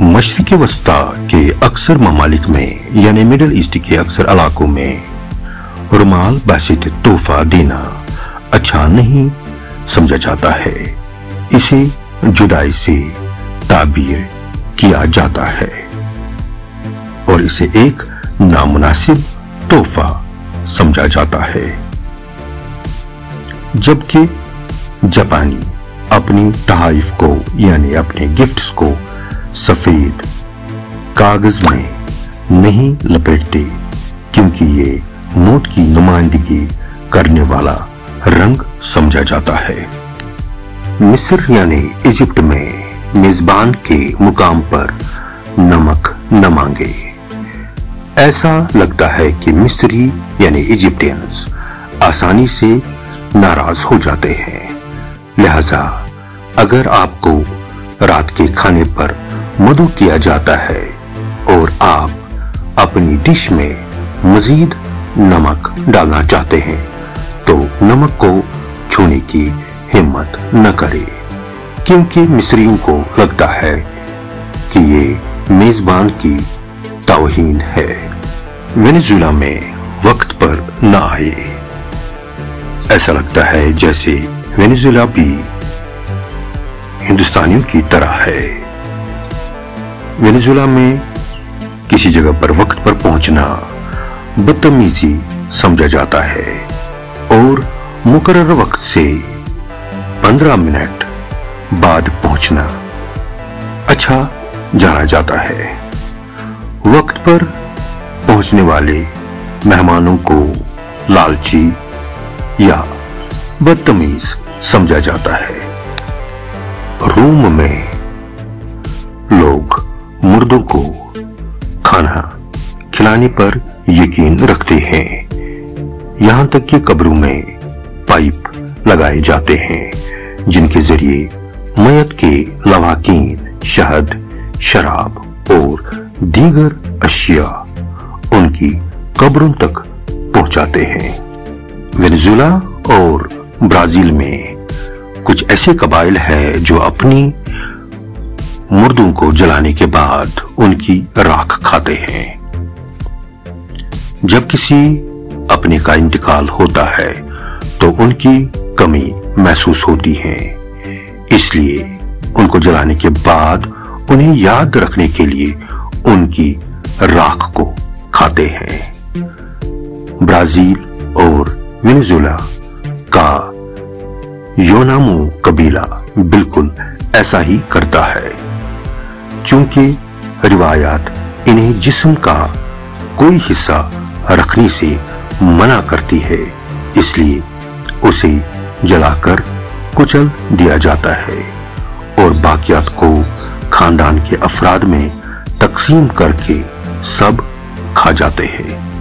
मशरक़ वस्ता के अक्सर ममालिक में, यानी मिडल ईस्ट के अक्सर इलाकों में, रुमाल, बासित तोहफा देना अच्छा नहीं समझा जाता है। इसे जुदाई से ताबीर किया जाता है। और इसे एक नामुनासिब तोहफा समझा जाता है। जबकि जापानी अपनी तहाइफ को, यानी अपने गिफ्ट्स को सफ़ेद कागज़ में नहीं लपेटते, क्योंकि ये नोट की नुमाइंदगी करने वाला रंग समझा जाता है। मिस्र, यानी इजिप्ट में मेजबान के मुकाम पर नमक न मांगे। ऐसा लगता है कि मिस्री, यानी इजिप्टियंस, आसानी से नाराज़ हो जाते हैं। लिहाजा, अगर आपको रात के खाने पर मधु किया जाता है, और आप अपनी डिश में मजीद नमक डालना चाहते हैं तो नमक को छूने की हिम्मत न करें, क्योंकि मिस्रियों को लगता है कि ये मेजबान की तोहीन है। वेनेजुला में वक्त पर ना आए। ऐसा लगता है जैसे वेनेजुला भी हिंदुस्तानियों की तरह है। वेनेजुला में किसी जगह पर वक्त पर पहुँचना बदतमीजी समझा जाता है और मुकर वक्त से पंद्रह मिनट बाद पहुँचना अच्छा जाना जाता है। पर पहुँचने वाले मेहमानों को लालची या बदतमीज समझा जाता है। रूम में लोग मुर्दों को खाना खिलाने पर यकीन रखते हैं। यहाँ तक कि कब्रों में पाइप लगाए जाते हैं, जिनके ज़रिए मयत के लवाकीन शहद, शराब और दीगर अशिया उनकी कब्रों तक पहुंचाते हैं। वेनेजुला और ब्राज़ील में कुछ ऐसे कबाइल हैं जो अपनी मुर्दों को जलाने के बाद उनकी राख खाते हैं। जब किसी अपने का इंतकाल होता है तो उनकी कमी महसूस होती है। इसलिए उनको जलाने के बाद उन्हें याद रखने के लिए उनकी राख को खाते हैं। ब्राज़ील और वेनेजुला का योनामो कबीला बिल्कुल ऐसा ही करता है। चूँकि रिवायात इन्हें जिस्म का कोई हिस्सा रखने से मना करती है, इसलिए उसे जलाकर कुचल दिया जाता है और बाकियात को खानदान के अफराद में तकसीम करके सब खा जाते हैं।